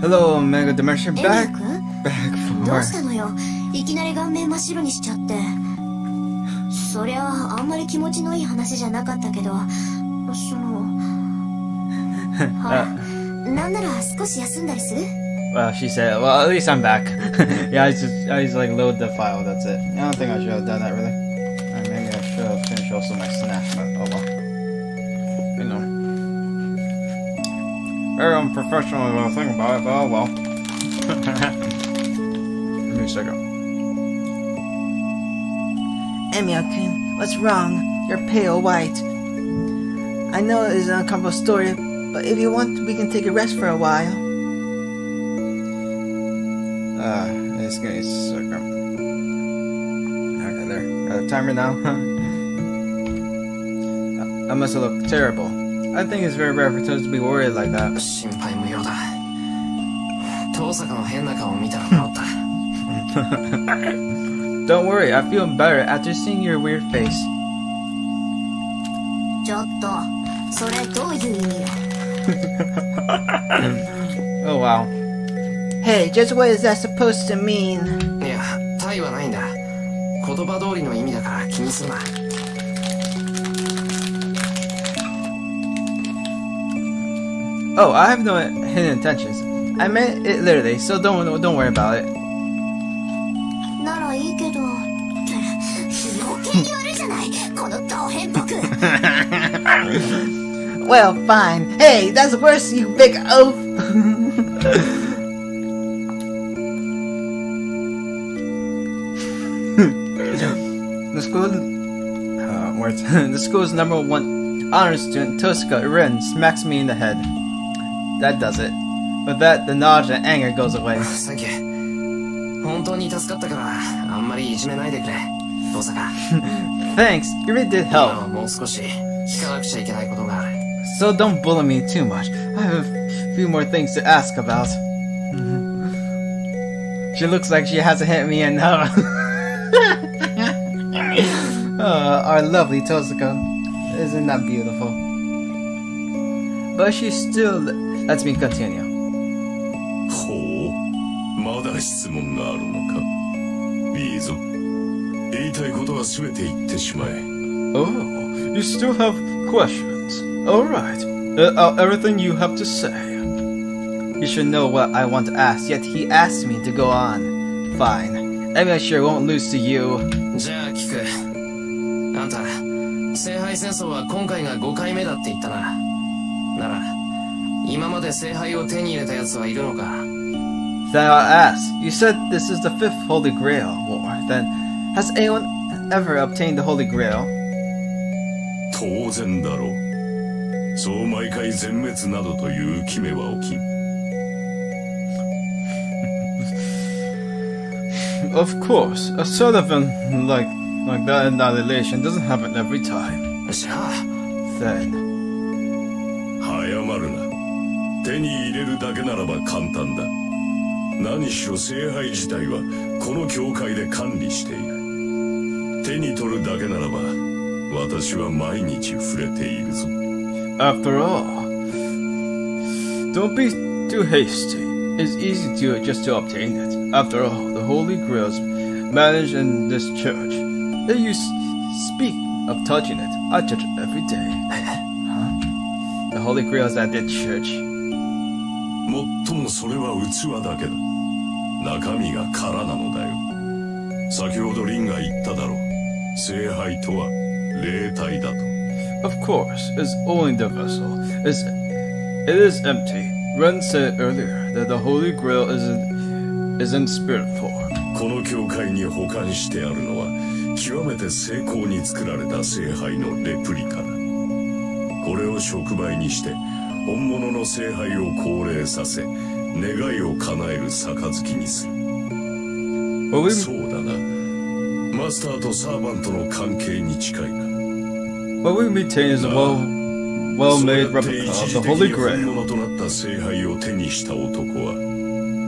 Hello, Omega Dimension. Back, back for どうしたのよいきなり顔面真っ白にしちゃって。そりゃあ、あんまり気持ちのいい話じゃなかったけど、その。なんなら少し休んだりする ah. Well, she said, well, at least I'm back. yeah, I just, I just like load the file, that's it. I don't think I should have done that really. Maybe I should have finished also my snack, but oh well. Very unprofessional when I think about it, but oh well. Give me a second. Emiya-kun, what's wrong? You're pale white. I know it is an uncomfortable story, but if you want, we can take a rest for a while. Uh, it's gonna be a second. Okay, there. Got a timer now. I- I must have looked terrible. I think it's very rare for Toads to be worried like that. 心配無用だ遠坂の変な顔見たら治った Don't worry, I feel better after seeing your weird face. ちょっとそれどういう意味よ Oh wow. Hey, just what is that supposed to mean? いやタイはないんだ言葉通りの意味だから気にすんな Oh, I have no hidden intentions. I meant it literally, so don't don't worry about it. well, fine. Hey, that's worse, you big oaf! the school... Uh, words. the school's number one honor student, Tosca, Rin, smacks me in the head. That does it. With that, the nausea and anger goes away. サンキュー本当に助かったからあんまりいじめないでくれ遠坂 Thanks, you really did 今 help. はもう少し聞かなくちゃいけないことがある So don't bully me too much. I have a few more things to ask about. she looks like she hasn't hit me enough. uh, our lovely Tosaka. Isn't that beautiful? But she still lets me continue. ほうまだ質問があるのかいいぞ言いたいことは全て言ってしまえ Oh, you still have questions? Alright. Uh, uh, everything you have to say. You should know what I want to ask, yet he asked me to go on. Fine. I mean, I sure won't lose to you. じゃあ聞くあんた聖杯戦争は今回が5回目だって言ったななら 今まで聖杯を手に入れた奴はいるのか Then I'll ask. You said this is the fifth Holy Grail war. Then, has anyone ever obtained the Holy Grail? 当然だろうそう毎回全滅などという決めは起きん Of course. A sort of an, like, like that annihilation doesn't happen every time. じゃあ Then, 手に入れるだけならば簡単だ何しろ聖杯自体はこの教会で管理している手に取るだけならば私は毎日触れているぞ after all, don't be too hasty. It's easy to just to obtain it. After all, the Holy Grails managed in this church. If you s- speak of touching it, I touch it every day. huh? The Holy Grails at this church. もっともそれは器だけだ中身が空なのだよ先ほどリンが言っただろう聖杯とは霊体だと Of course, it's only the vessel. It's, it is empty. Ren said earlier that the Holy Grail is in, is in spirit form. この教会に保管してあるのは極めて精巧に作られた聖杯のレプリカだこれを触媒にして本物の聖杯を高齢させ願いを叶える杯にする But we, そうだなマスターとサーバントの関係に近いか what we maintain is a well, well-made そうやって replica 一 of 時 the 的 Holy に本 Grail. 物となった聖杯を手にした男は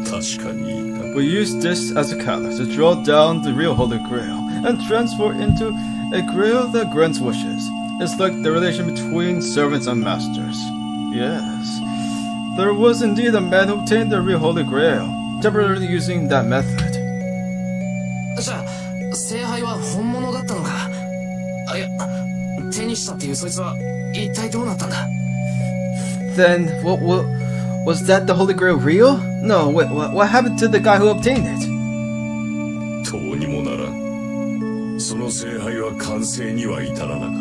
確かにいた We use this as a catalyst to draw down the real Holy Grail and transform into a grail that grants wishes. It's like the relation between servants and masters. Yes. There was indeed a man who obtained the real Holy Grail, temporarily using that method. じゃあ聖杯は本物だったのかあいや手にしたっていうそいつは一体どうなったんだ Then, what, what was that the Holy Grail real? No, wait, what, what happened to the guy who obtained it? どうにもならんその聖杯は完成には至らなかっ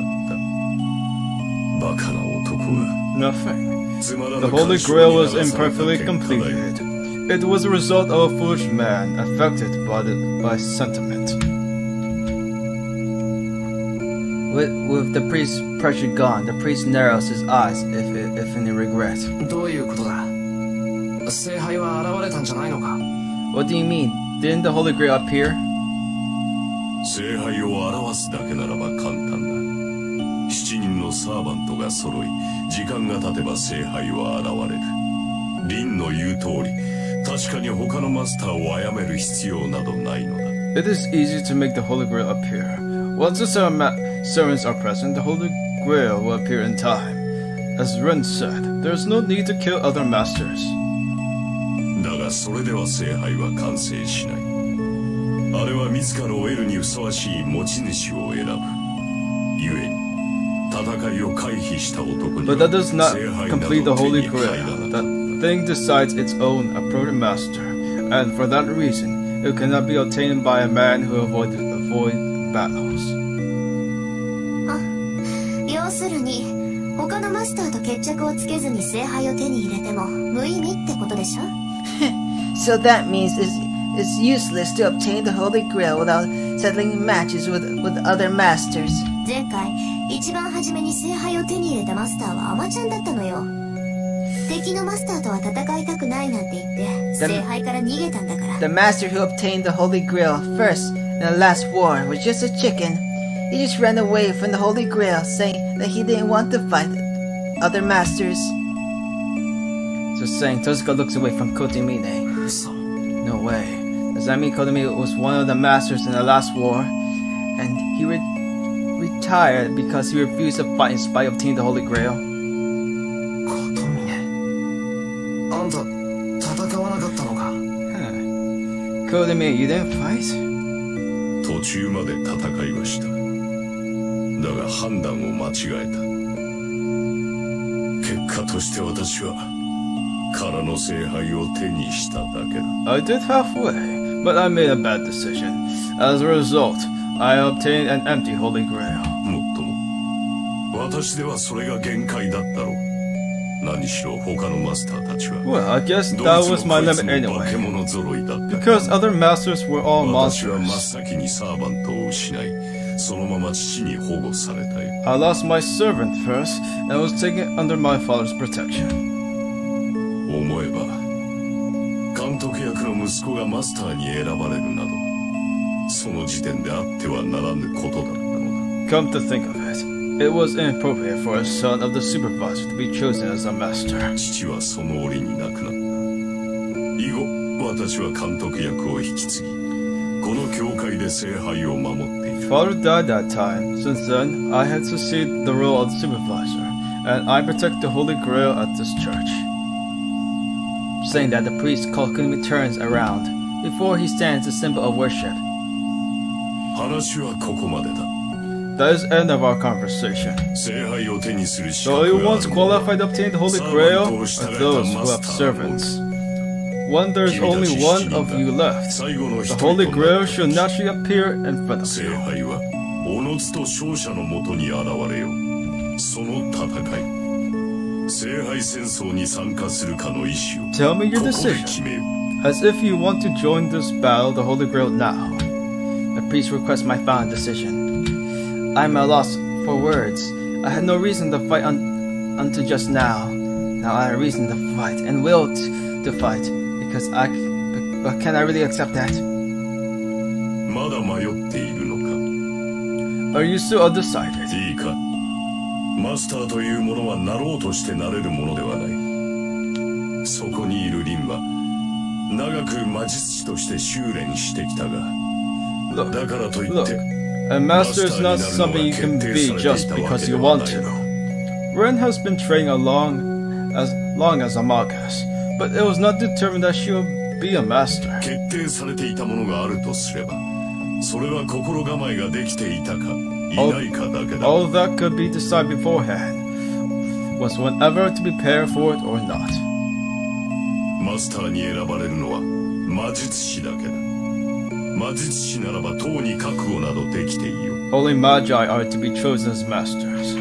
たバカな男が Nothing. つまら The ぬ Holy 干渉 Grail に was 流された imperfectly 結果だよ completed. It was a result of a foolish man affected by the by sentiment. With, with the priest's pressure gone, the priest narrows his eyes if, if any regret. どういうことだ聖杯は現れたんじゃないのか What do you mean? Didn't the Holy Grail appear? 聖杯を表すだけならば簡単だ七人の サーバントが揃い時間が経てば聖杯は現れるリンの言う通り確かに他のマスターを殺める必要などないのだ It is easy to make the Holy Grail appear. Once the servants are present, the Holy Grail will appear in time. As Ren said, there is no need to kill other masters. だがそれでは聖杯は完成しないあれは自らを得るにふさわしい持ち主を選ぶ But that does not 聖杯など complete the 手 Holy に入ら Grail. なかった That thing decides its own appropriate master, and for that reason, it cannot be obtained by a man who avoided avoid battles. 要するに他のマスターと決着をつけずに聖杯を手に入れても無意味ってことでしょ So that means it's, it's useless to obtain the Holy Grail without settling matches with, with other masters. 前回 一番初めに聖杯を手に入れたマスターはアマちゃんだったのよ敵のマスターとは戦いたくないなんて言ってだ聖杯から逃げたんだから The master who obtained the Holy Grail first in the last war was just a chicken. He just ran away from the Holy Grail, saying that he didn't want to fight other masters. Just saying, Tozuka looks away from Kotomine. 嘘 No way. Does that mean Kotomine was one of the masters in the last war, and he re- retired because he refused to fight in spite of obtaining the Holy Grail? 琴峰あんた戦わなかったのか Huh. Kotomine, you didn't fight? 途中まで戦いはしただが判断を間違えた結果として私は空の聖杯を手にしただけだ I did halfway, but I made a bad decision. As a result, I obtained an empty Holy Grail. もっとも私ではそれが限界だったろう何しろ他のマスターたちは Well, I guess どい that つも was my こいつ limit も化 anyway. け物揃いだった Because other masters were all 私は真っ monsters. 先にサーバントを失いそのまま父に保護されたよ I lost my servant first and was taken under my father's protection. 思えば監督役の息子がマスターに選ばれるなど その時点であってはならぬことだったのだ Come to think of it, it was inappropriate for a son of the supervisor to be chosen as a master. 父はその折に亡くなった以後私は監督役を引き継ぎこの教会で聖杯を守っている Father died that time. Since then, I had succeeded the role of supervisor, and I protect the Holy Grail at this church. Saying that the priest Kalkumi turns around before he stands a symbol of worship. 話はここまでだ That is the end of our conversation. 聖杯を手にする資 The 格 only があ ones るのは qualified to obtain the Holy Grail are those who have servants. When there's only one of you left, 最後の一 the 人 Holy とな Grail った should naturally appear in front of 聖 you. 杯はおのずと勝者のもとに現れよその戦い聖杯戦争に参加するかの意思を Tell me your ここで決 decision. めよ As if you want to join this battle, the Holy Grail now. The priest requests my final decision. I'm at a loss for words. I had no reason to fight un- until just now. Now I have reason to fight and will t- to fight because I. c- But can I really accept that? まだ迷っているの Are you still undecided? かいいかマスターというものはなろうとしてなれるものではないそこにいるリンは長く魔術師として修練してきたが Look, look, a master is not something you can be just because you want to. Rin has been training along as long as Amagas, but it was not determined that she would be a master. All that could be decided beforehand was whenever to prepare for it or not. Master マスターに選ばれるのは魔術師だけだ。Holy Magi are to be chosen as masters.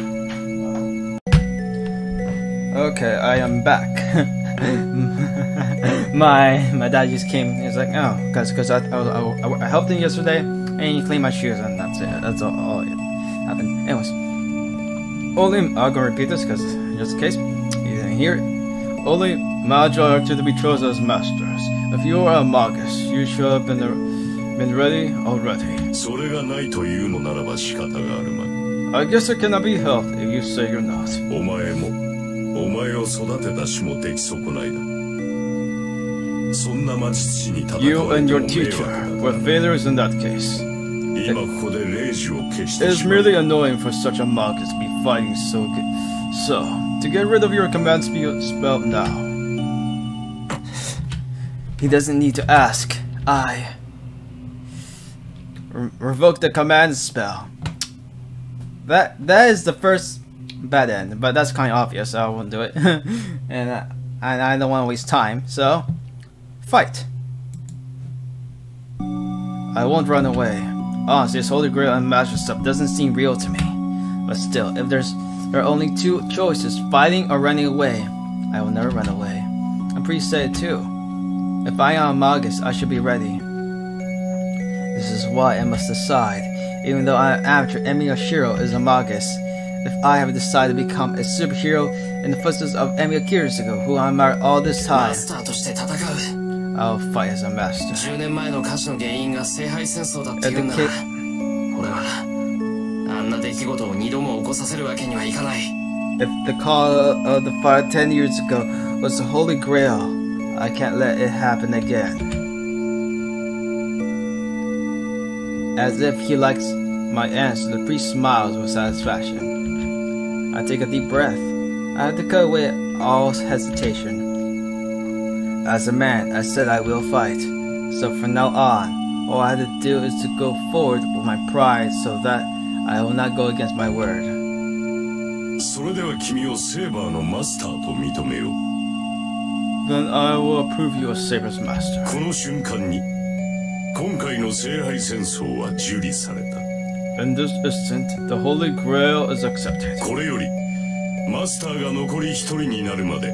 Okay, I am back. my my dad just came. He's like, oh, cause cause I I, I, I helped him yesterday, and he cleaned my shoes, and that's it. That's all, all it happened. Anyways, only I'm gonna repeat this, cause just in case you didn't hear it. Only Magi are to be chosen as masters. If you are a magus, you should have been the been ready already. それがないというのならば仕方があるまい I guess it cannot be helped if you say you're not. お前もお前を育てたしも出来損ないだそんな魔術師に戦 You われ and て your も迷 teacher 惑 were だな failures in that case. 今ここで霊樹を消し It て is しまう merely annoying for such a magus to be fighting so good. So, to get rid of your command spe- spell now. He doesn't need to ask. I re- revoke the command spell. That that is the first bad end, but that's kind of obvious. So I won't do it, and I, and I don't want to waste time. So, fight. I won't run away. Oh, Honestly, this Holy Grail and magic stuff doesn't seem real to me. But still, if there's there are only two choices, fighting or running away, I will never run away. I'm pretty it too. If I am Magus, I should be ready. This is why I must decide. Even though I am after Emiya Shirou is a. If I have decided to become a superhero in the footsteps of Emiya Kiritsugu, who I admire all this time, I'll fight as a master. If the kid the call of the fire ten years ago was the Holy Grail, I can't let it happen again. As if he likes my answer, the priest smiles with satisfaction. I take a deep breath. I have to cut away all hesitation. As a man, I said I will fight. So from now on, all I have to do is to go forward with my pride so that I will not go against my word. それでは君をセーバーのマスターと認めよう Then I will approve you as Saber's master. この瞬間に 今回の聖杯戦争は受理された In this instant, the Holy Grail is accepted. これよりマスターが残り一人になるまで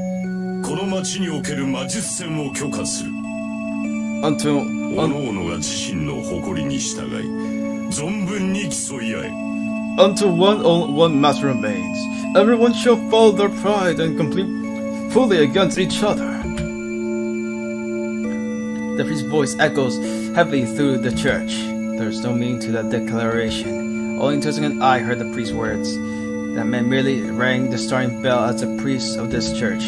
この町における魔術戦を許可する Until 各 un, 々が自身の誇りに従い存分に競い合え until one only one master remains, everyone shall follow their pride and compete fully against each other. The priest's voice echoes heavily through the church. There is no meaning to that declaration. Only Tusing and I heard the priest's words. That man merely rang the starting bell as a priest of this church.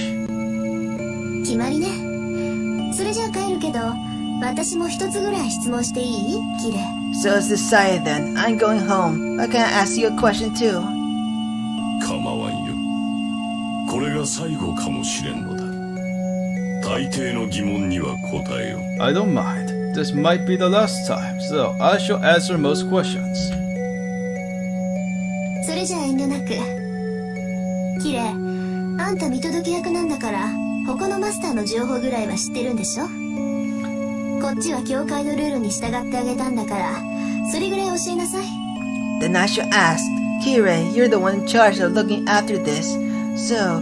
決まりねそれじゃあ帰るけど私も一つぐらい質問していいキレ So it's decided then. I'm going home. But can I ask you a question too? 構わんよこれが最後かもしれんの だ大抵の疑問には答えよう I don't mind. This might be the last time, so I shall answer most questions. それじゃあ遠慮なくキレあんた見届け役なんだから他のマスターの情報ぐらいは知ってるんでしょこっちは教会のルールに従ってあげたんだからそれぐらい教えなさい Then I shall ask. Kirei, you're the one in charge of looking after this. So,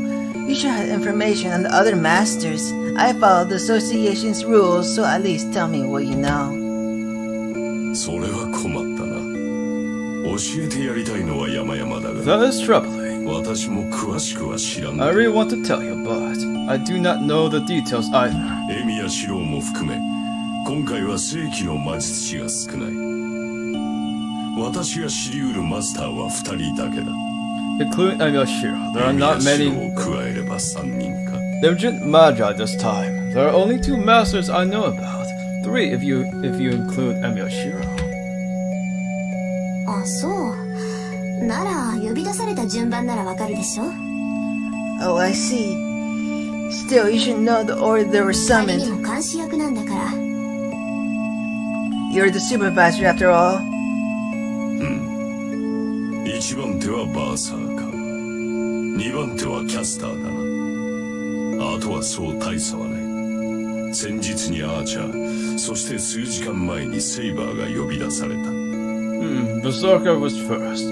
you should have information on the other masters. I follow the association's rules, so at least tell me what you know. That is troubling. I really want to tell you, but I do not know the details either. Including Emi there are not many. There didn't magi this time. There are only two masters I know about. Three if you if you include Emiya Shirou. あ、そう。なら、呼び出された順番ならわかるでしょ ah, Oh, I see. Still, you should know the order they were summoned. You're the supervisor after all. Hmm. 1番手はバーサーカー。2番手はキャスターだ。あとはそう大差はない先日にアーチャーそして数時間前にセイバーが呼び出された Berserker was first.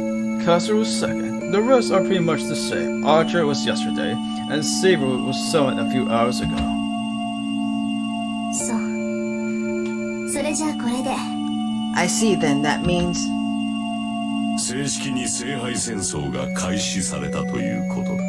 Caster was second. The rest are pretty much the same. Archer was yesterday, and Saber was summoned a few hours ago. So. I see then that means. 正式に聖杯戦争が開始されたということだ。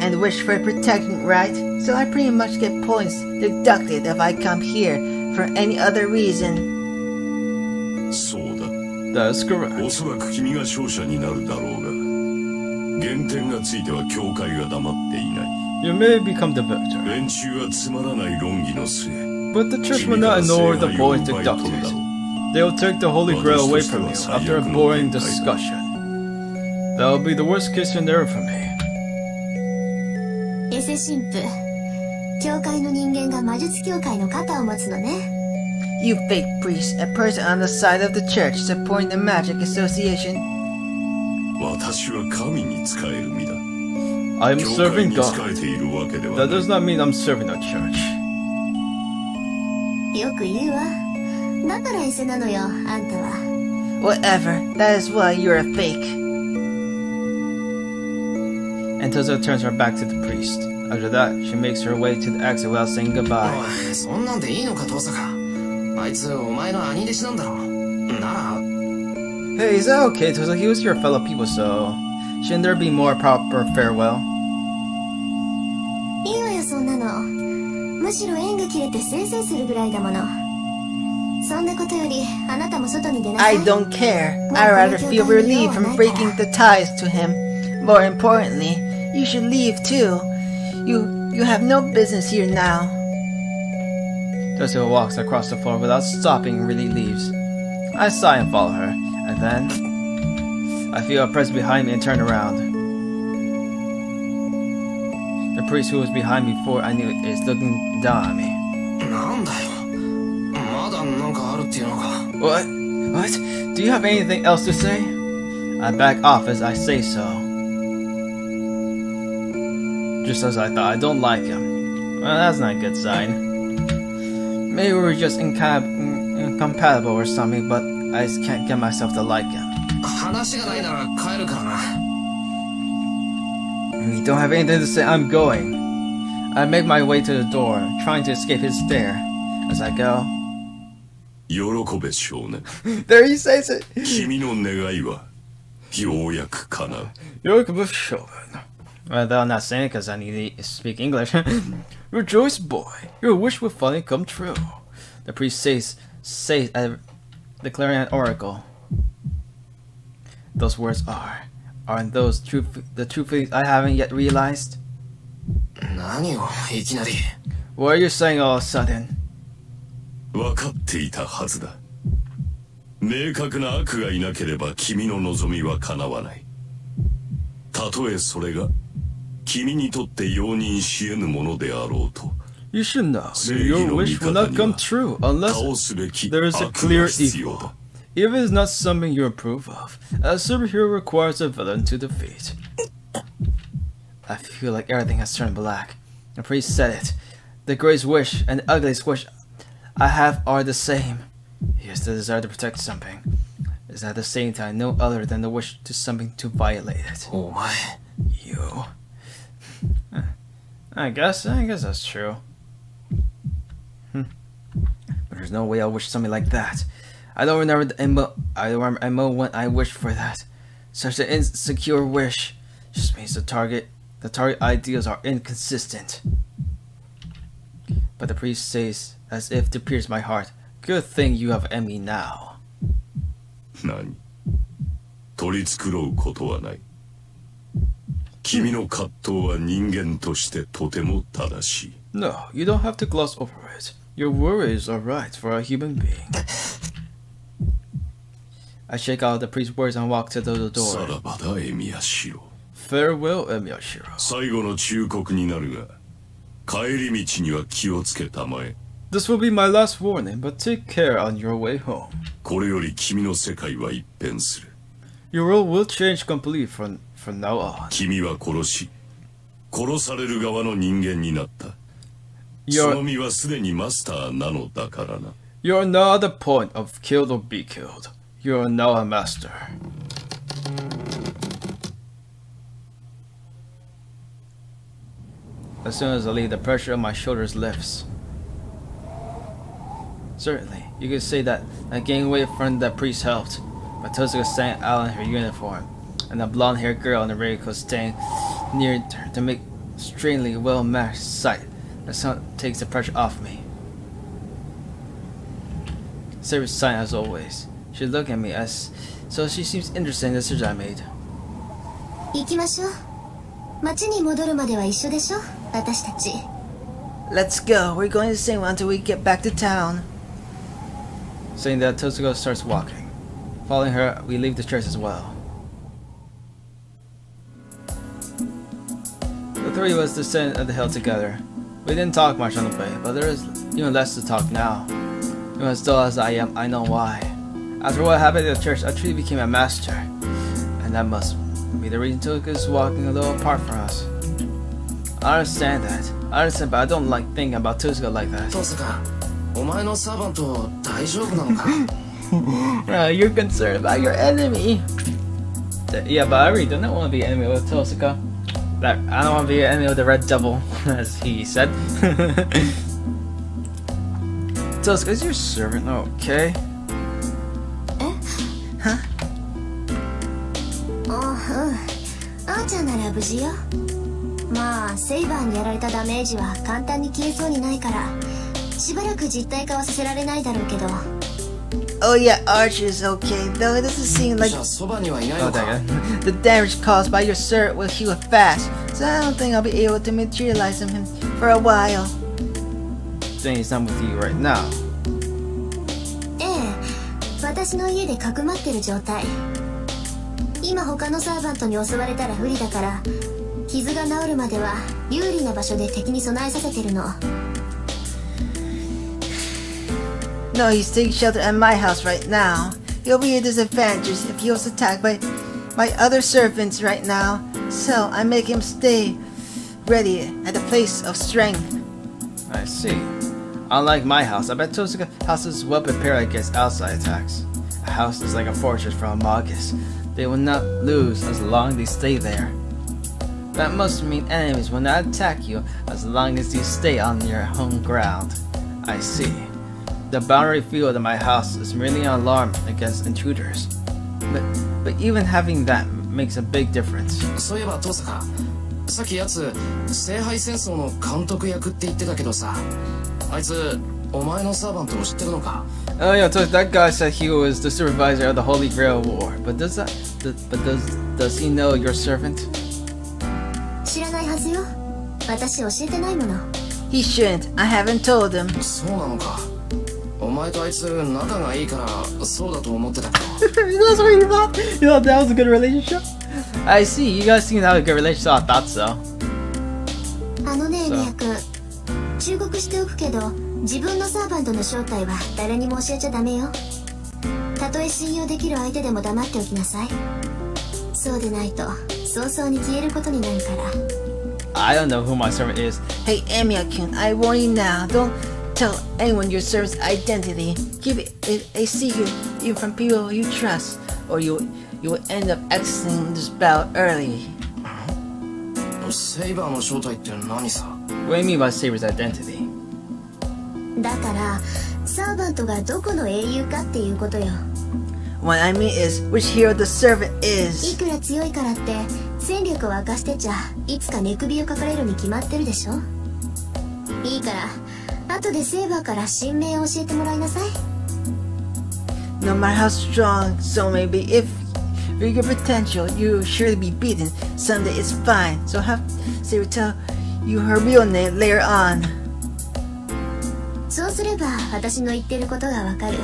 and wish for protection, right? So I pretty much get points deducted if I come here for any other reason. そうだ that is correct. おそらく君が勝者になるだろうが減点がついては教会が黙っていない You may become the victor, 連中はつまらない論議の末 but the church will not ignore the points deducted. They will take the Holy Grail away from you after a boring discussion. That will be the worst case scenario for me. エセ神父教会の人間が魔術協会の肩を持つのね You fake priest, a person on the side of the church supporting the Magic Association. 私は神に仕える身だ I am 教会 serving に仕 God. えているわけでは That ない does not mean I'm serving the church. よく言うわだからエセなのよあんたは Whatever, that is why you're a fake. And Tessa turns her back to the priest. After that, she makes her way to the exit without saying お goodbye. いそんなんでいいのか遠坂あいつお前の兄弟子なんだろなら Hey, is that okay, Tessa? He was your fellow people, so shouldn't there be more proper farewell? いいわよそんなのむしろ縁が切れてせいせいするぐらいだものそんなことよりあなたも外に出なさい I don't care. I rather feel relieved from breaking the ties to him. More importantly, you should leave too. You you have no business here now. Dosil walks across the floor without stopping and really leaves. I sigh and follow her, and then I feel a press behind me and turn around. The priest who was behind me before I knew it is looking down at me. What? What? Do you have anything else to say? I back off as I say so Just as I thought, I don't like him. Well, that's not a good sign. Maybe we're just incom- incompatible or something, but I just can't get myself to like him. 話がないなら帰るからな You don't have anything to say, I'm going. I make my way to the door, trying to escape his stare. As I go, 喜べ少年 there he says it! 君の願いはようやく叶う You're with Chauvin. Well, though I'm not saying it because I need to speak English. Rejoice, boy. Your wish will finally come true. The priest says, says, uh, declaring an oracle. Those words are, aren't those true, the true feelings I haven't yet realized? 何をいきなり What are you saying all of a sudden? 分かっていたはずだ明確な悪がいなければ君の望みは叶わないたとえそれが 君にとって容認し得ぬものであろうと You should know that 正義 your の味 wish will 方 not に come は true unless 倒すべき there is a 悪 clear が必要 evil. だ If it is not something you approve of, a superhero requires a villain to defeat. I feel like everything has turned black. The priest said it. The greatest wish and the ugliest wish I have are the same. Here's the desire to protect something. Is at the same time no other than the wish to something to violate it. お前 You. I guess, I guess that's true. Hmm. But there's no way I wish something like that. I don't remember the emo- I don't remember emo when I wished for that. Such an insecure wish just means the target, the target ideals are inconsistent. But the priest says, as if to pierce my heart, Good thing you have Emmy now. 何取り繕うことはない 君の葛藤は人間としてとても正しい No, you don't have to gloss over it. Your worries are right for a human being. I shake out the priest's words and walk to the さ door. らばだエミヤシロ Farewell, Emiyashiro. 最後の忠告になるが帰り道には気をつけたまえ This will be my last warning, but take care on your way home. これより君の世界は一変する Your world will change completely from, from now on. 君は殺し殺される側の人間になったその You're, 身はすでにマスターなのだからな you're now at the point of killed or be killed. You're now a master. As soon as I leave, the pressure on my shoulders lifts. Certainly, you could say that I gained weight from the priest helped, but Tozuka standing out in her uniform, and the blonde-haired girl in the raincoat staying near her to make strangely well-matched sight. The sun takes the pressure off me. Sarah's sign as always. She looked at me as so she seems interested in the decision I made. 行きましょう町に戻るまでは一緒でしょ私たち Let's go. We're going the same way until we get back to town. Saying that Tozuko starts walking. Following her, we leave the church as well. three of us descend the hill together. We didn't talk much on the way, but there is even less to talk now. Even as dull as I am, I know why. After what happened at the church, I truly became a master. And that must be the reason Tozuka is walking a little apart from us. I understand that. I understand, but I don't like thinking about Tozuka like that. トスカお前のサーバント大丈夫なのか Uh, you're concerned about your enemy. Th- Yeah, but I really do not want to be an enemy with Tosuka. That I don't want to be an enemy with the Red Devil, as he said. Tosuka, is your servant okay? あうんあーちゃんなら無事よまあセイバーにやられたダメージは簡単に消えそうにないからしばらく実体化はさせられないだろうけど Oh yeah, Archer is okay, though it doesn't seem like Oh, the damage caused by your syrup will heal fast, so I don't think I'll be able to materialize him for a while. Saying he's not with you right now. ええ私の家でかくまってる状態今他のサーバントに襲われたら不利だから傷が治るまでは有利な場所で敵に備えさせてるの No, he's taking shelter at my house right now. He'll be a disadvantage if he was attacked by my other servants right now, so I make him stay ready at the place of strength. I see. Unlike my house, I bet Tosuka house is well prepared against outside attacks. A house is like a fortress from Magus. They will not lose as long as they stay there. That must mean enemies will not attack you as long as you stay on your home ground. I see. The boundary field of my house is merely an alarm against intruders. But but even having that makes a big difference. そういえばトスカさっきやつ聖杯戦争の監督役って言ってたけどさあいつお前のサーバントを知ってるのか Oh yeah, so that guy said he was the supervisor of the Holy Grail War. But does that th- but does does he know your servant? 知らないはずよ私教えてないもの He shouldn't. I haven't told him. そうなのかお 前とあいつ仲がいいからそうだと思ってた That's what you thought? You thought that was a good relationship? I see, you guys seem to have a good relationship, I thought so. あのねそうミヤ君忠告しておくけど自分のサーバントの正体は誰にも教えちゃダメよたとえ信用できる相手でも黙っておきなさいそうでないと早々に消えることになるから I don't know who my servant is. Hey, Amiya-kun, I warn you now. Don't tell anyone your servant's identity. Keep it a, a secret even from people you trust, or you you will end up exiting this battle early. セイバーの正体って何さ What do you mean by Saber's identity? だからサーバントがどこの英雄かっていうことよ What I mean is which hero the servant い is. くら強いからって戦力を明かしてちゃいつか寝首をかかれるに決まってるでしょいいから 後でセーバーから新名を教えてもらいなさい No matter how strong so may be, if for your potential, you'll surely be beaten. Someday it's fine. So have Sarah tell you her real name later on. そうすれば私の言ってることがわかる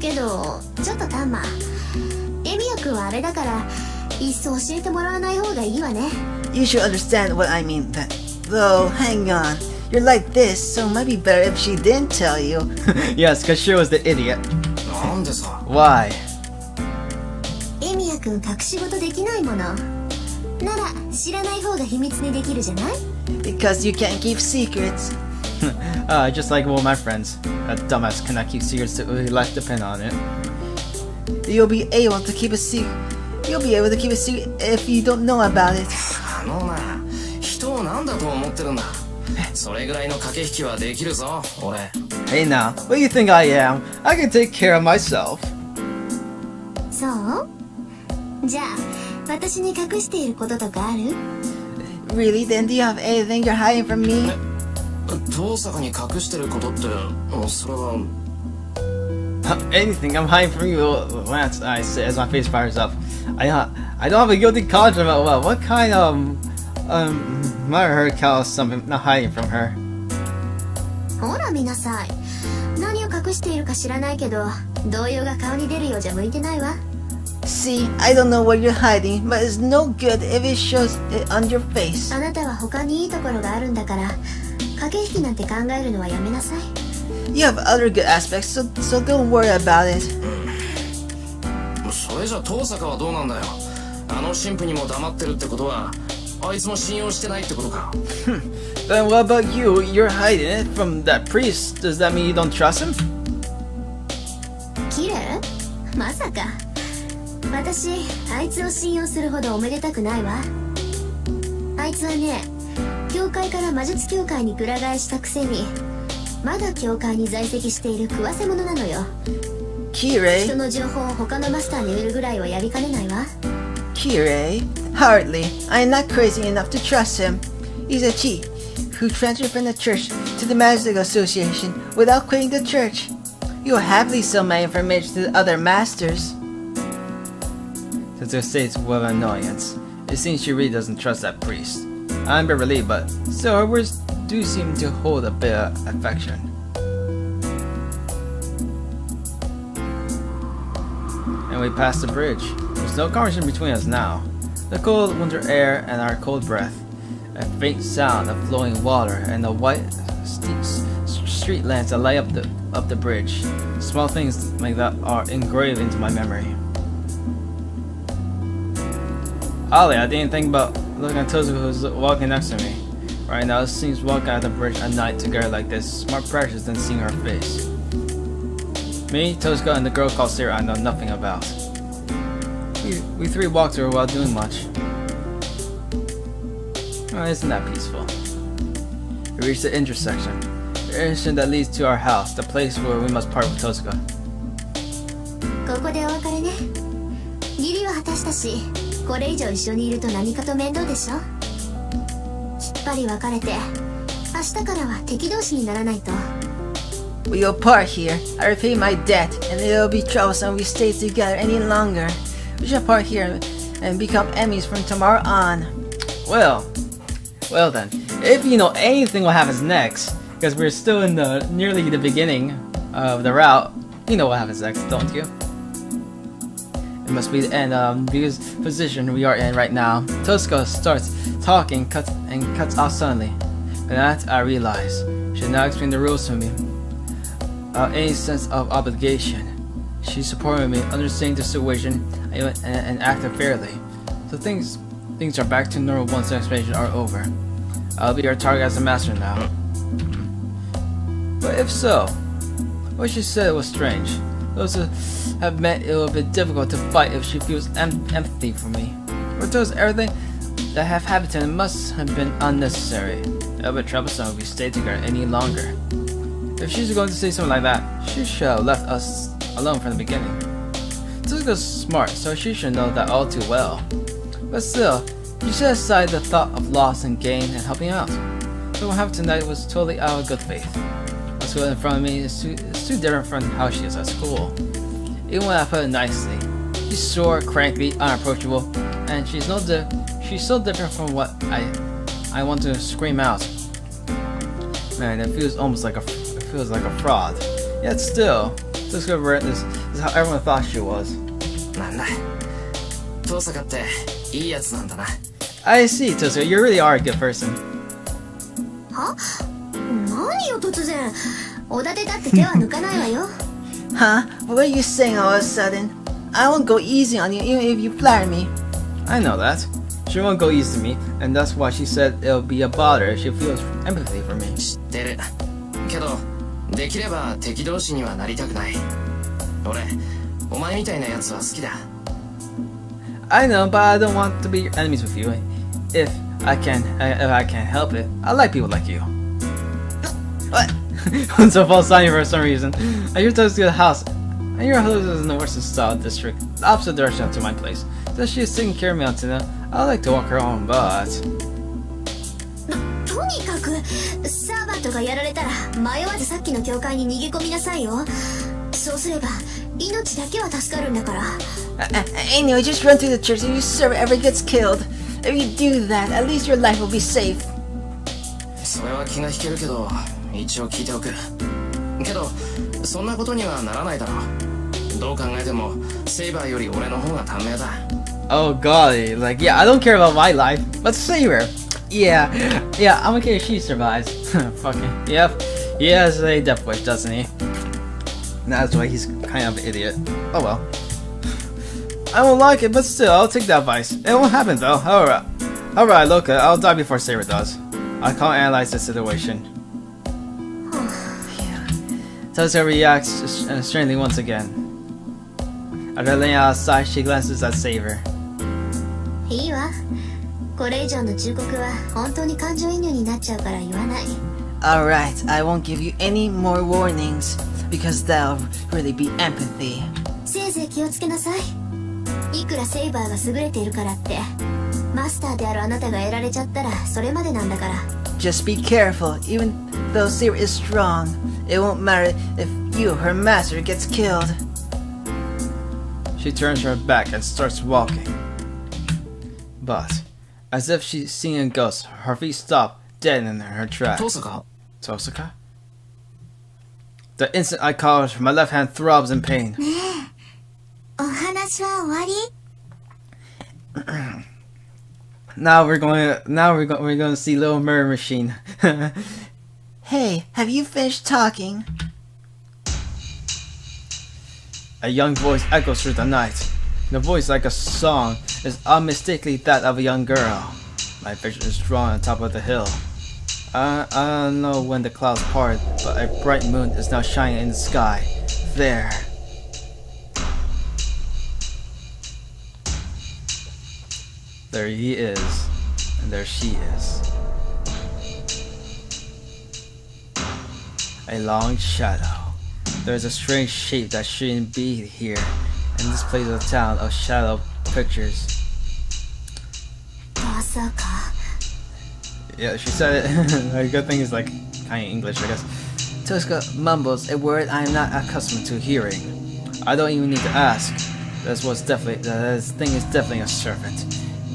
けどちょっとタンマエミヤ君はあれだからいっそ教えてもらわない方がいいわね You should understand what I mean then. Though, hang on. You're like this, so it might be better if she didn't tell you. yes, because she was the idiot. なんでさ Why? エミヤ君隠し事できないものなら知らない方が秘密にできるじゃない Because you can't keep secrets. Uh, just like all my friends. That dumbass cannot keep secrets to his life depend on it. You'll be able to keep a secret. You'll be able to keep a secret if you don't know about it. あのな人を何だと思ってるんだ それぐらいの駆け引きはできるぞ俺 Hey now, what do you think I am? I can take care of myself. そうじゃあ私に隠していることとかある Really? Then do you have anything you're hiding from me? 遠坂に隠してることってそれは Anything I'm hiding from you, Lance, I say as my face fires up. I uh, I don't have a guilty conscience about what, what kind of um murder her call something not hiding from her. ほら見なさい何を隠しているか知らないけど動揺が顔に出るようじゃ向いてないわ See, I don't know what you're hiding, but it's no good if it shows it on your face. あなたは他にいいところがあるんだから駆け引きなんて考えるのはやめなさい You have other good aspects, so so don't worry about it. それじゃ遠坂はどうなんだよあの神父にも黙ってるってことは あいつも信用してないってことか。Then what about you? You're hiding it from that priest. Does that mean you don't trust him? キレまさか。私あいつを信用するほどおめでたくないわ。あいつはね教会から魔術協会にくら替えしたくせにまだ教会に在籍している食わせ者なのよ。人 Kirei, の情報を他のマスターに売るぐらいはやりかねないわ Kirei, eh? hardly. I am not crazy enough to trust him. He's a cheat who transferred from the church to the Magic Association without quitting the church. You will happily sell my information to the other masters. Since it states with annoyance. It seems she really doesn't trust that priest. I'm bit relieved, but still her words do seem to hold a bit of affection. And we pass the bridge. No conversation between us now. The cold winter air and our cold breath. A faint sound of flowing water and the white st- street lamps that light up the up the bridge. Small things like that are engraved into my memory. Ollie, I didn't think about looking at Tozuka who's walking next to me. Right now, it seems walking at the bridge at night together like this is more precious than seeing her face. Me, Tozuka, and the girl called Sarah I know nothing about. We, we three walked her without doing much. Oh, isn't that peaceful? We reached the intersection. The intersection that leads to our house, the place where we must part with Tozuka. ここでお別れね義理は果たしたしこれ以上一緒にいると何かと面倒でしょきっぱり別れて明日からは敵同士にならないと We'll part here. I repay my debt, and it'll be troublesome if we stay together any longer. We shall part here and become enemies from tomorrow on. Well, well then, if you know anything what happens next, because we're still in the nearly the beginning of the route, you know what happens next, don't you? It must be the end because position we are in right now. Tosca starts talking, cuts and cuts off suddenly. And that I realize she now explain the rules to me. Without any sense of obligation, she supported me, understanding the situation and, and, acted fairly. So things things are back to normal once the explanation are over. I'll be your target as a master now. But if so, what she said was strange. Those who have met it will be difficult to fight if she feels em- empathy for me. Those everything that have happened must have been unnecessary. It'll be troublesome if we stay together any longer. If she's going to say something like that, she should have left us alone from the beginning. Tsuka's smart, so she should know that all too well. But still, you set aside the thought of loss and gain and helping out. So what happened tonight was totally out of good faith. What's going in front of me is too, it's too different from how she is at school. Even when I put it nicely, she's sore, cranky, unapproachable, and she's no di she's so different from what I I want to scream out. Man, it feels almost like a it feels like a fraud. Yet still, Let's go over it. This, is how everyone thought she was. I see, Tosaka. You really are a good person. Huh? What are you saying all of a sudden? I won't go easy on you even if you flatter me. I know that. She won't go easy on me, and that's why she said it'll be a bother if she feels empathy for me. できれば敵同士にはなりたくない俺お前みたいなやつは好きだ I know, but I don't want to be enemies with you. If I can, if I can help it, I like people like you. What? it's a false sign for some reason. I hear to the house. And your house is in the Western Style District, the opposite direction to my place. So she's taking care of me until now. I like to walk her home, but とにかくサー バントがやられたら迷わずさっきの教会に逃げ込みなさいよそうすれば命だけは助かるんだから Uh, uh, anyway, just run to the church if your servant ever gets killed. If you do that, at least your life will be safe. それは気が引けるけど一応聞いておくけどそんなことにはならないだろうどう考えてもセイバーより俺の方が短命だ oh golly, like yeah, I don't care about my life, but save her. Yeah, yeah, I'm okay if she survives. Fucking, yep. He has a death wish, doesn't he? That's why he's kind of an idiot. Oh well. I won't like it, but still, I'll take that advice. It won't happen though. Alright. Alright, Loka, I'll die before Sarah does. I can't analyze the situation. Tessa reacts uh, strangely once again. After laying outside, she glances at Saber. Here you are. これ以上の忠告は本当に感情移入になっちゃうから言わない Alright, I won't give you any more warnings, because that'll really be empathy. せいぜい気をつけなさいいくらセイバーが優れているからってマスターであるあなたがやられちゃったらそれまでなんだから Just be careful, even though Saber is strong. It won't matter if you, her master, gets killed. She turns her back and starts walking. But, as if she's seen a ghost, her feet stopped dead in her tracks. Tosaka. Tosaka. The instant I call her, my left hand throbs in pain. Oh, now we're going. To, now we're going. We're going to see Little Mirror Machine. hey, have you finished talking? A young voice echoes through the night. The voice like a song is unmistakably that of a young girl. My vision is drawn on top of the hill. I, I don't know when the clouds part, but a bright moon is now shining in the sky. There. There he is, and there she is. A long shadow. There's a strange shape that shouldn't be here, and this place is a town of shadow pictures. Yeah, she said it. A good thing is like kind of English, I guess. Tosaka mumbles a word I am not accustomed to hearing. I don't even need to ask. This was definitely this thing is definitely a servant,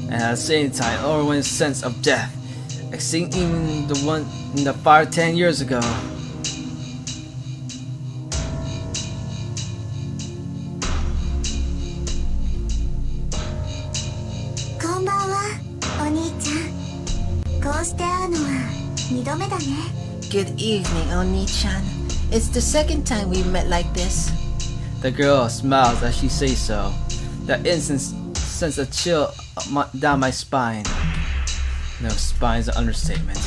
and at the same time, Orwin's sense of death, exceeding even the one in the fire ten years ago. Evening, Oni-chan. It's the second time we've met like this. The girl smiles as she says so. That instant sends a chill down my spine. No, spine is an understatement.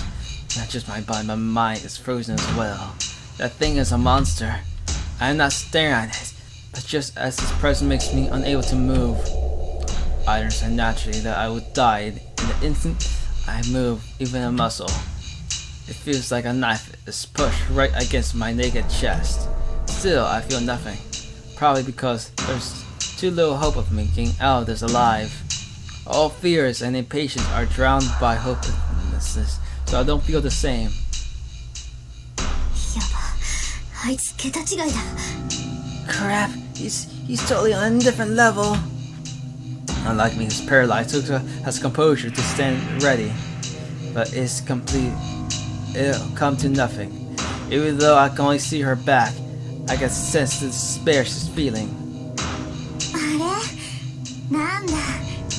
Not just my body, my mind is frozen as well. That thing is a monster. I am not staring at it, but just as its presence makes me unable to move. I understand naturally that I would die in the instant I move even a muscle. It feels like a knife is pushed right against my naked chest. Still, I feel nothing. Probably because there's too little hope of making out of this alive. All fears and impatience are drowned by hopelessness, so I don't feel the same. Crap, he's, he's totally on a different level. Unlike me, he's paralyzed. Tuka has composure to stand ready, but is complete It'll come to nothing. Even though I can only see her back, I can sense the despair she's feeling. あれなんだ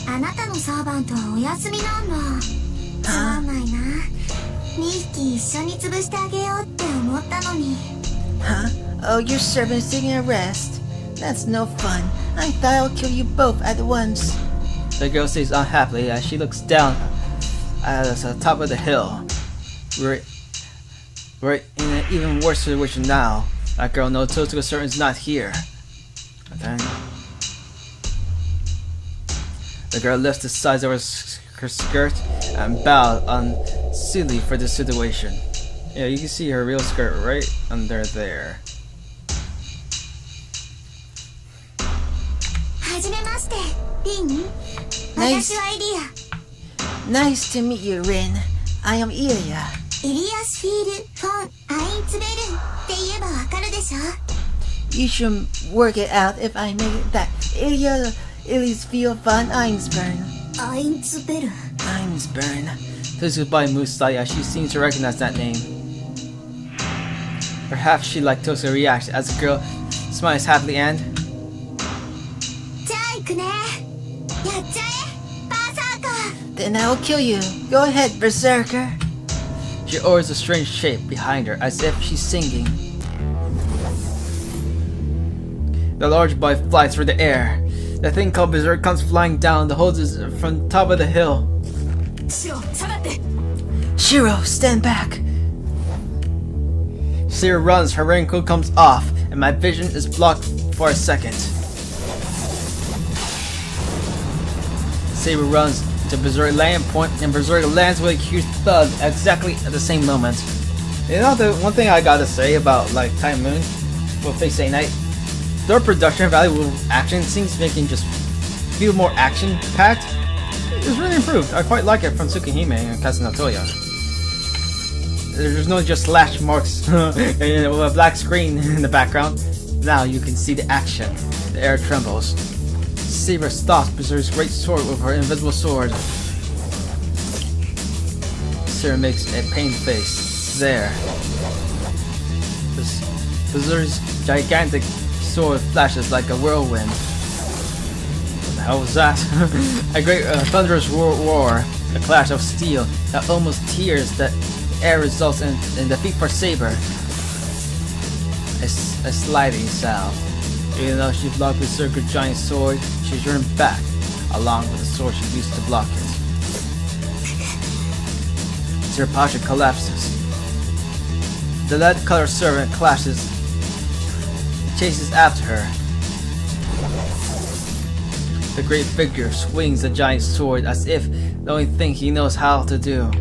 あなたのサーバントはお休みなんだしゃあないな2匹一緒に潰してあげようって思ったのに Huh? Oh, your servant's taking a rest. That's no fun. I thought I'll kill you both at once. The girl stays unhappily as she looks down at the top of the hill. We're we're in an even worse situation now. That girl no Totsuka certain's not here. Okay. the girl lifts the sides of her, her skirt and bowed silly for the situation. Yeah, you can see her real skirt right under there. Nice. nice to meet you, Rin. I am Ilya. イリアスフィール・フォン・アインツベルって言えばわかるでしょ You should work it out if I make it that. Ilya, Ilya's feel fun, Einzbern. Einzbern. Einzbern. Says goodbye, Musaya. She seems to recognize that name. Perhaps she like Tosa reacts as a girl smiles happily and. Then I will kill you. Go ahead, Berserker. She orders a strange shape behind her as if she's singing. The large boy flies through the air. The thing called Berserk comes flying down, the hoses from the top of the hill. Shiro, stand back! Seer runs, her raincoat comes off, and my vision is blocked for a second. Saber runs to Berserk land point, and Berserk lands with a huge thud exactly at the same moment. You know, the one thing I gotta say about like Type-Moon with Fate/stay night, their production value with action scenes making just feel more action packed. It's really improved. I quite like it from Tsukihime and Kazunatoya. There's no just slash marks and a black screen in the background. Now you can see the action. The air trembles. Saber stops Berserk's great sword with her invisible sword. Sarah makes a pained face. There. Berserk's gigantic sword flashes like a whirlwind. What the hell was that? a great uh, thunderous roar, roar, a clash of steel that almost tears the air results in, in defeat for Saber. A, a sliding sound. Even though she blocked Berserker giant sword, she turned back, along with the sword she used to block it. Zerpasha collapses. The lead-colored servant clashes, chases after her. The great figure swings the giant sword as if the only thing he knows how to do.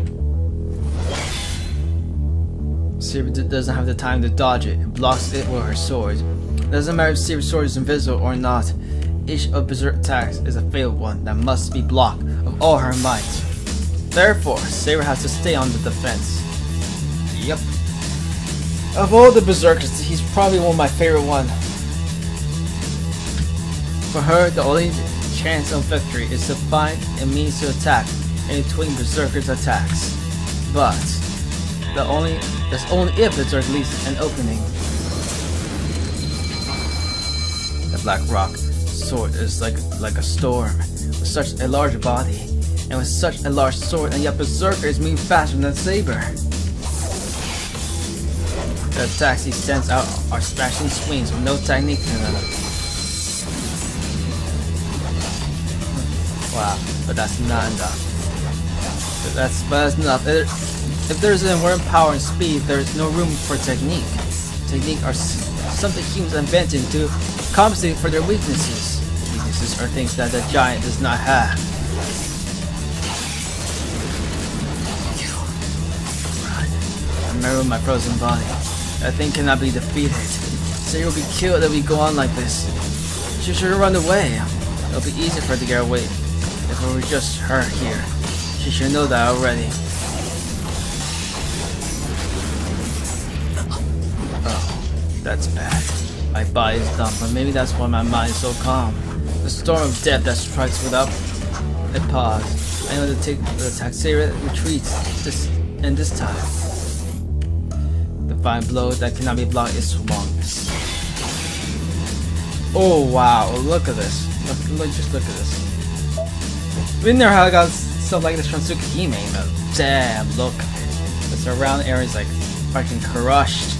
D- doesn't have the time to dodge it and blocks it with her sword. Doesn't matter if Saber's sword is invisible or not. Each of Berserk attacks is a failed one that must be blocked of all her might. Therefore, Saber has to stay on the defense. Yep. Of all the Berserkers, he's probably one of my favorite one. For her, the only chance of victory is to find a means to attack in between Berserker's attacks. But the only that's only if Berserk leaves an opening. The Black Rock sword is like like a storm with such a large body and with such a large sword, and yet Berserker is moving faster than Saber. The attacks he sends out are smashing swings with no technique in them. Wow, but that's not enough. But that's but that's enough. There- if there's an inherent power and speed, there is no room for technique. Technique are something humans invented to compensate for their weaknesses. Weaknesses are things that the giant does not have. I remember my frozen body. That thing cannot be defeated. So you'll be killed if we go on like this. She should have run away. It'll be easy for her to get away if it were just her here. She should know that already. Oh, that's bad. My body is dumb, but maybe that's why my mind is so calm. The storm of death that strikes without a pause. I know the, the Taxera retreats this and this time. The fine blow that cannot be blocked is swung. Oh wow, look at this. Look, look, just look at this. We never had got stuff like this from Tsukihime, but damn, look. The surrounding area is like fucking crushed.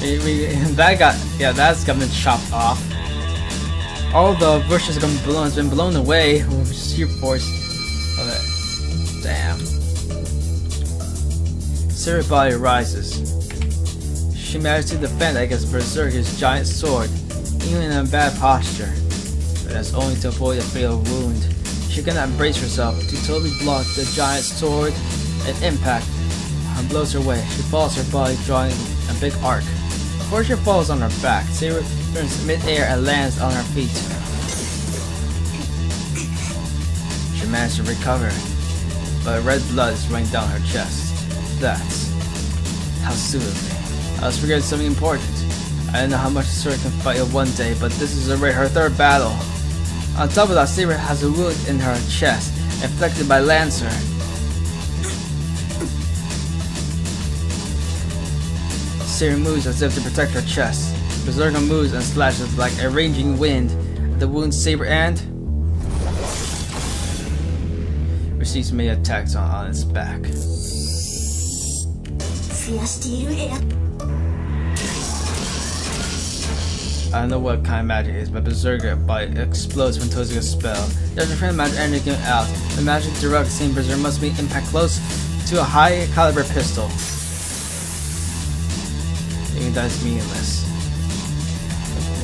We, we, that got, yeah, that's got been chopped off. All the bushes have been blown, has been blown away with sheer force of it. Damn. Sarah's body rises. She managed to defend against Berserker's giant sword even in a bad posture, but that's only to avoid a fatal wound. She cannot brace herself to totally block the giant sword and impact and blows her way. She falls her body drawing a big arc. She falls on her back, Saber turns mid-air and lands on her feet. She managed to recover, but red blood is running down her chest. That's how soothing. I was forgetting something important. I don't know how much Sora can fight in one day, but this is already her third battle. On top of that, Saber has a wound in her chest, inflicted by Lancer. Saber moves as if to protect her chest. Berserker moves and slashes like a raging wind. The wound Saber and receives many attacks on, on its back. I don't know what kind of magic it is, but Berserker body explodes when a spell. There's a friend magic energy out. The magic direct same Berserker must be impact close to a high caliber pistol. That's meaningless.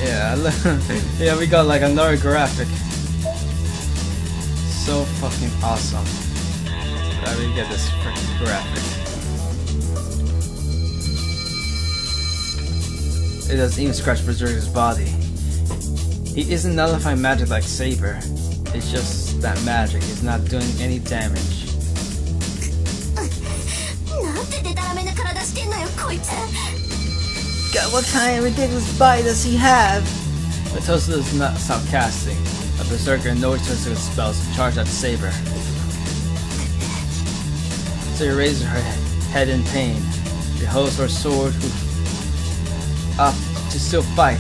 Yeah, yeah, we got like another graphic. So fucking awesome. I really get this freaking graphic. It doesn't even scratch Berserker's body. He isn't nullifying magic like Saber. It's just that magic is not doing any damage. God, what kind of ridiculous body does he have? Matosa does not stop casting. A Berserker knows Tosa's spells to charge at Saber. So he raises her head in pain. She holds her sword up to still fight,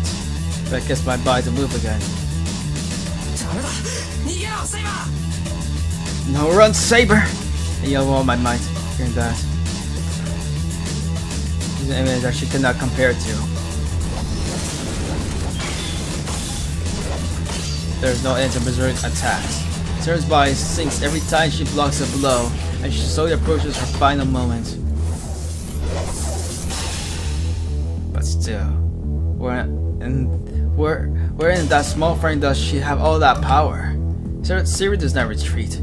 but I guess my body to move again. No run, Saber! I yell all my might, hearing that. An image that she cannot compare to. There's no end to Berserk attacks. Sarah's body sinks every time she blocks a blow, and she slowly approaches her final moment. But still. Where and where where in that small frame does she have all that power? Siri does not retreat.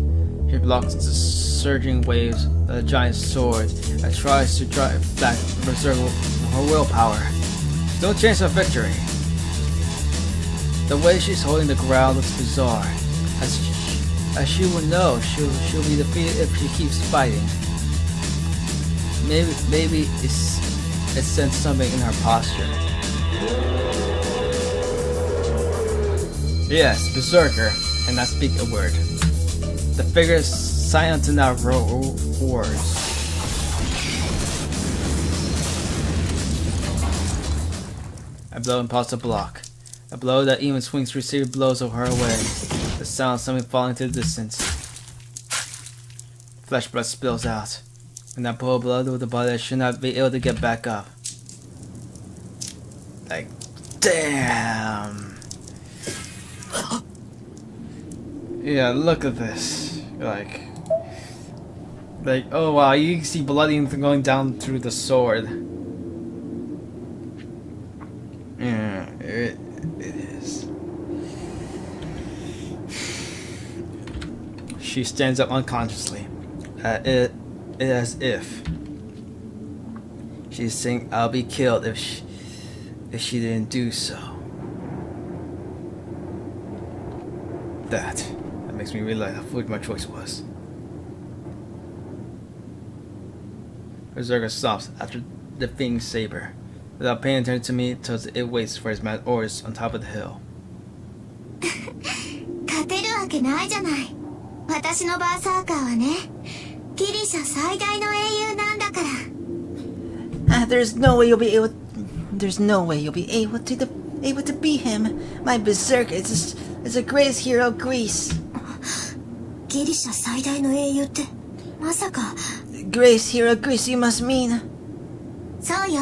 She blocks the surging waves of the giant sword and tries to drive back Berserk her willpower. No chance of victory. The way she's holding the ground looks bizarre. As she, as she will know, she'll she'll be defeated if she keeps fighting. Maybe maybe it's it something in her posture. Yes, Berserker cannot speak a word. The figure is silent to now roar words. A blow impulse to block. A blow that even swings receiver blows of her away. The sound of something falling to the distance. Flesh blood spills out and I pull blood with the body should not be able to get back up. Like, damn. yeah, look at this. Like, like, oh wow, you can see blood going down through the sword. Yeah, it, it is. She stands up unconsciously. Uh, it as if she's saying I'll be killed if she, if she didn't do so. That that makes me realize how foolish my choice was. Berserker stops after defeating Saber. without paying attention to me till it waits for his mad oars on top of the hill. 勝てるわけないじゃない私のバーサーカーはねギリシャ最大の英雄なんだから Ah, there's no way you'll be able. There's no way you'll be able to de- able to beat him. My berserker is is the greatest hero of Greece. ギリシャ最大の英雄ってまさか Greatest hero of Greece, you must mean. そうよ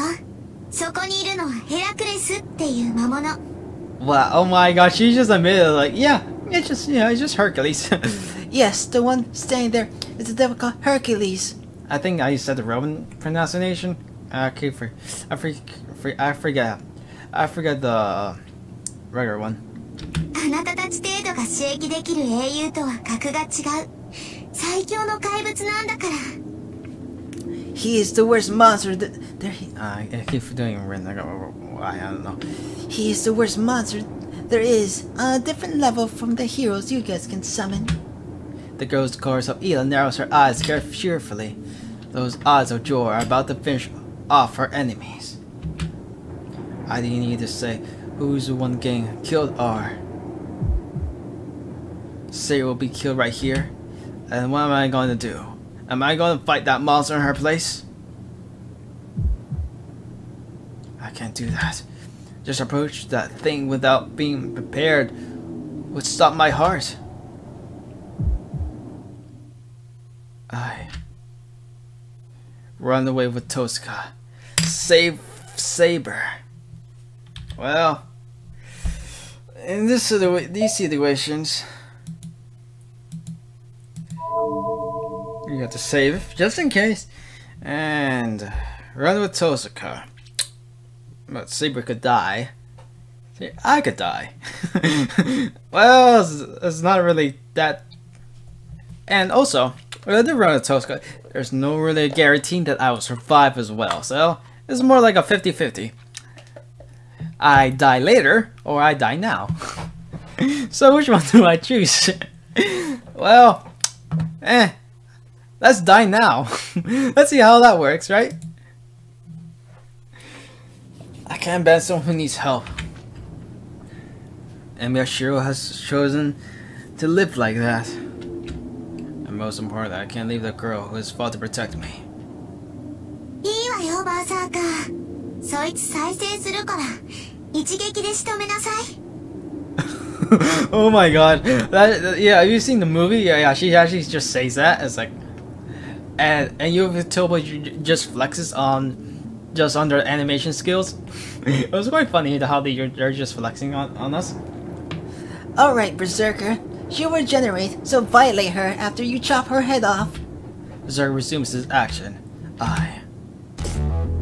そこにいるのはヘラクレスっていう魔物 Wow, oh my gosh, she just admitted, like, yeah, it's just, yeah, it's just Hercules. Yes, the one standing there is the devil called Hercules. I think I said the Roman pronunciation. I keep for, I for, for, I forget, I forget the uh, regular one. あなたたち程度が刺激できる英雄とは格が違う最強の怪物なんだから He is the worst monster that there. He, Uh, I keep doing random. Like, why I don't know. he is the worst monster there is on a different level from the heroes you guys can summon. The ghost chorus of Ela narrows her eyes care- cheerfully. Those eyes of joy are about to finish off her enemies. I didn't need to say who's the one getting killed are. Say will be killed right here. And what am I going to do? Am I going to fight that monster in her place? I can't do that. Just approach that thing without being prepared would stop my heart. I run away with Tosaka. Save Saber. Well, in this situa- these situations, you have to save just in case, and run with Tosaka. But Saber could die. See, I could die. well, it's, it's not really that and also, when I did run with Tosaka, there's no really guarantee that I will survive as well, so it's more like a 50-50. I die later, or I die now. so which one do I choose? well, eh, let's die now. let's see how that works, right? I can't ban someone who needs help. And Miyashiro has chosen to live like that. And most importantly, I can't leave the girl who has fought to protect me. いいわよバーサーカーそいつ再生するから一撃で仕留めなさい oh my god. That, that- yeah, have you seen the movie? Yeah, yeah, she actually just says that. It's like and and ufotable just flexes on just under animation skills. it was quite funny how they, they're just flexing on, on us. Alright, Berserker. She will regenerate, so violate her after you chop her head off. Berserker resumes his action. I...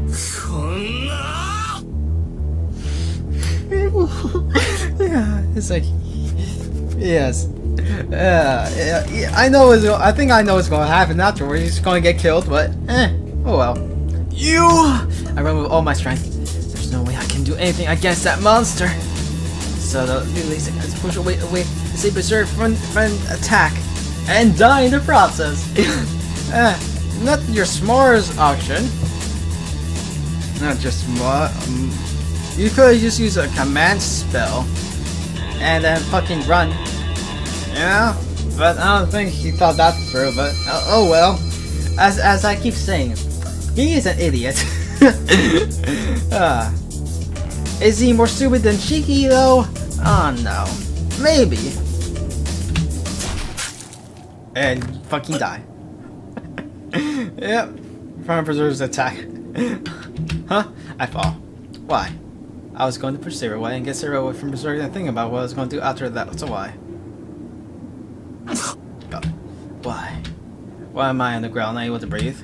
yeah, it's like... Yes. Yeah, yeah, I know it's, I think I know what's going to happen afterwards. He's going to get killed, but eh, oh well. You! I run with all my strength. There's no way I can do anything against that monster. So the release let's push away, away, say berserk front, front attack, and die in the process. eh, not your s'mores option. Not just smart. Um, you could just use a command spell and then fucking run. You know? But I don't think he thought that through, but uh, oh well. As as I keep saying, he is an idiot. Ah. is he more stupid than Cheeky though? Oh no. Maybe. And fucking die. yep. Prime preserves attack. huh? I fall. Why? I was going to push Zero away and get Zero away from Berserk and think about what I was going to do after that, so why? Why? Why am I on the ground not able to breathe?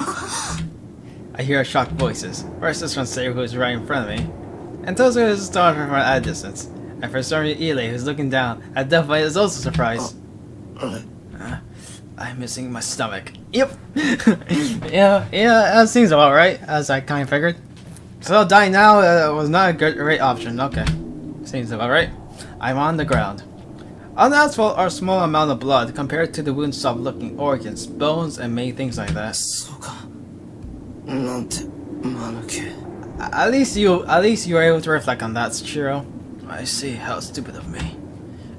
I hear shocked voices. First is from Zero who is right in front of me, and Tozo is starting from at a distance. And for some reason, Ile, who's looking down at Delphi, is also surprised. Uh, I'm missing my stomach. Yep. yeah, yeah, that seems about right, as I kind of figured. So dying now uh, was not a good, great option. Okay, seems about right. I'm on the ground. On the asphalt are a small amount of blood compared to the wounds of looking organs, bones, and many things like that. At least you at least you were able to reflect on that, Shiro. I see, how stupid of me.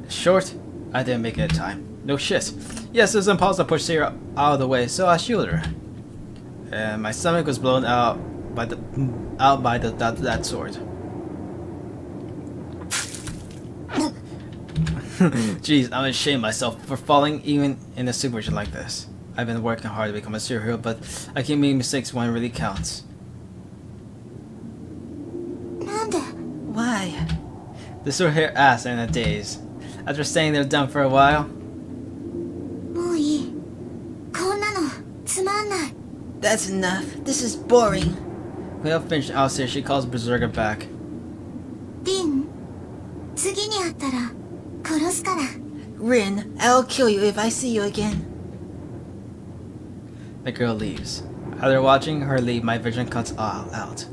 Short, I didn't make it in time. No shit. Yes, it was impossible to push Shiro out of the way, so I shielded her. And my stomach was blown out by the out by the that, that sword. Jeez, I'm ashamed myself for falling even in a situation like this. I've been working hard to become a superhero, but I keep making mistakes when it really counts. なんで Why? The sword hair asked in a daze. After staying there dumb for a while, もういいこんなのつまんない That's enough. This is boring. without finishing outside, she calls Berserker back. リン次に会ったら 殺すから Rin, I'll kill you if I see you again. The girl leaves. After watching her leave, my vision cuts all out.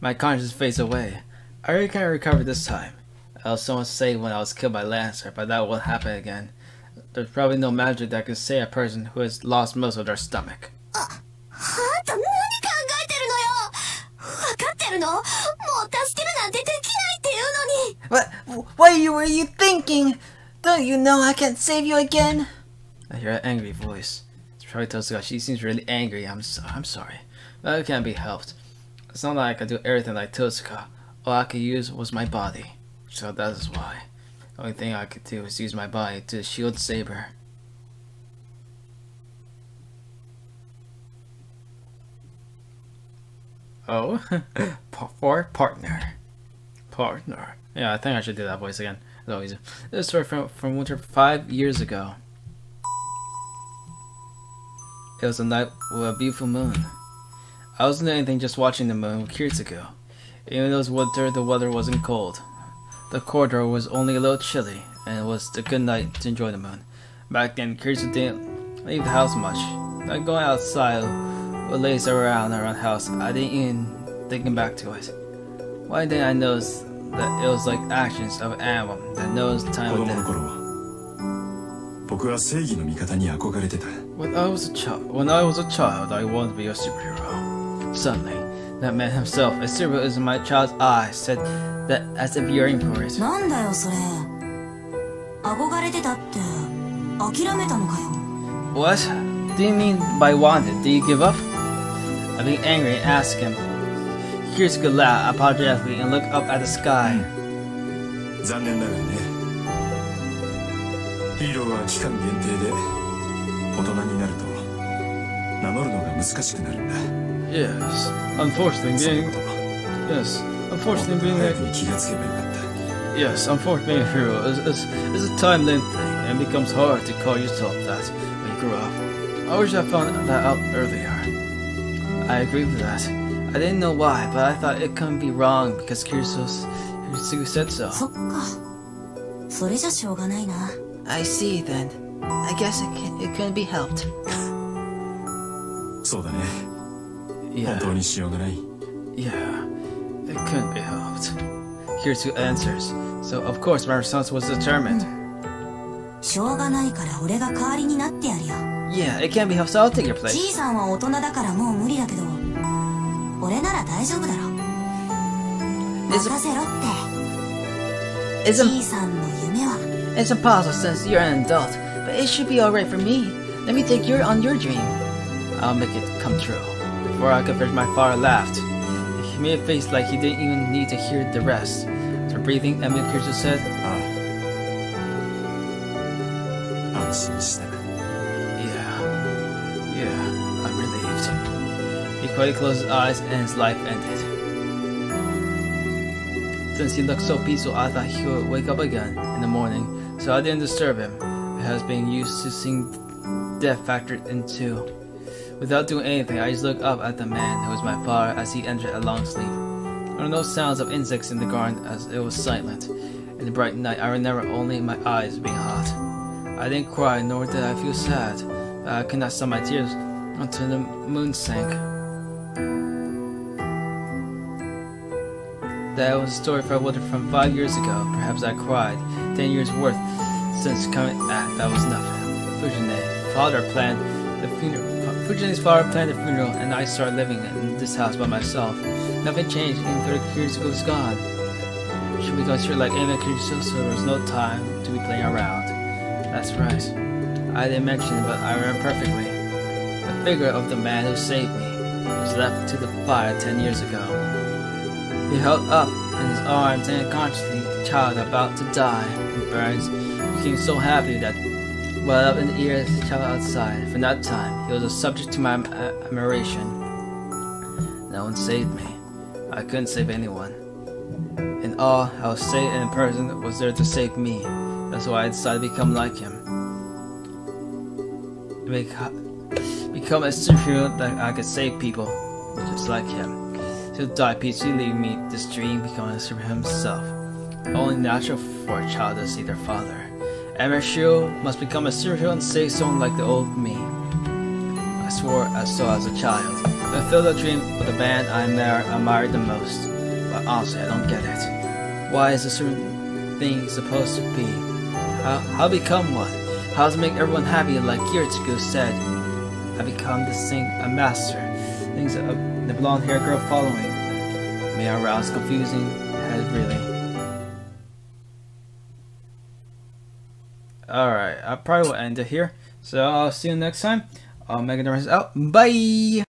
My conscience fades away. I really can't recover this time. I was so much saved when I was killed by Lancer, but that won't happen again. There's probably no magic that can save a person who has lost most of their stomach. あんた何考えてるのよ分かってるのもう助けるなんてで what? Were you thinking? Don't you know I can't save you again? I hear an angry voice. It's probably Tosaka. She seems really angry. I'm so I'm sorry. It can't be helped. It's not like I can do everything like Tosaka. All I could use was my body. So that is why. The only thing I could do is use my body to shield Saber. Oh, for partner, partner. Yeah, I think I should do that voice again. It's always this story from from Winter five years ago. It was a night with a beautiful moon. I wasn't doing anything, just watching the moon with Kiritsugu. Even though it was winter, the weather wasn't cold. The corridor was only a little chilly, and it was a good night to enjoy the moon. Back then, Kiritsugu didn't leave the house much. Like going outside with lace around around the house, I didn't even thinking back to it. Why didn't I notice that it was like actions of an animal that knows the 子 time of 供の death? 頃は僕は正義の味方に憧れてた When I was a child, when I was a child, I wanted to be a superhero. Suddenly, that man himself, a superhero in my child's eyes, said that as if yearning for it. なんだよそれ憧れてたって諦めたのかよ What? Do you mean by wanted? Did you give up? I became angry and asked him. Kiritsugu laughed apologetically and look up at the sky. Yes, unfortunately being Yes, unfortunately being a Yes, unfortunately being a hero is, is, is a time-length thing and becomes hard to call yourself that when you grow up. I wish I found that out earlier. I agree with that. I didn't know why, but I thought it couldn't be wrong because Kiritsugu's, said so. I see then. I guess it, can, it couldn't be helped. yeah. Yeah. It couldn't be helped. Kirisu answers. So of course my response was determined. Hmm. Yeah, it can't be helped, so I'll take your place. It's a, impossible since you're an adult But it should be alright for me. Let me take you on your dream. I'll make it come true. Before I could finish my father laughed He made a face like he didn't even need to hear the rest. After breathing, Emiya Kiritsugu said, ah. Oh 安心した He closed his eyes and his life ended. Since he looked so peaceful, I thought he would wake up again in the morning, so I didn't disturb him. It has been used to seeing death factored into. Without doing anything, I just looked up at the man who was my father as he entered a long sleep. There were no sounds of insects in the garden as it was silent. In the bright night, I remember only my eyes being hot. I didn't cry, nor did I feel sad. I could not stop my tears until the moon sank. That was a story for Wilder from five years ago. Perhaps I cried. Ten years worth since coming. Ah, that was nothing. Fuji-nee, father planned the funeral. Fuji-nee's father planned the funeral, and I started living in this house by myself. Nothing changed, even 30 years ago was gone. Should we go through like creature so there was no time to be playing around? That's right. I didn't mention it, but I remember perfectly. The figure of the man who saved me was left to the fire ten years ago. He held up in his arms and unconsciously the child about to die. And Burns became so happy that well up in the ear of the child outside. From that time, he was a subject to my admiration. No one saved me. I couldn't save anyone. In all, I was saved and a person was there to save me. That's why I decided to become like him. Become a superhero that I could save people, just like him. He'll die peacefully, leaving me this dream, becoming a superhero himself. Only natural for a child to see their father. Emiya Shirou must become a superhero and save someone like the old me. I swore I saw as a child. I filled a dream with the band I admired the most. But honestly, I don't get it. Why is a certain thing supposed to be? How, how become one? How to make everyone happy like Kiritsugu said? I become the thing, a master. Things uh, the blonde haired girl following. May arouse confusing head really. Alright, I probably will end it here. So I'll see you next time. I'll make it out. Bye!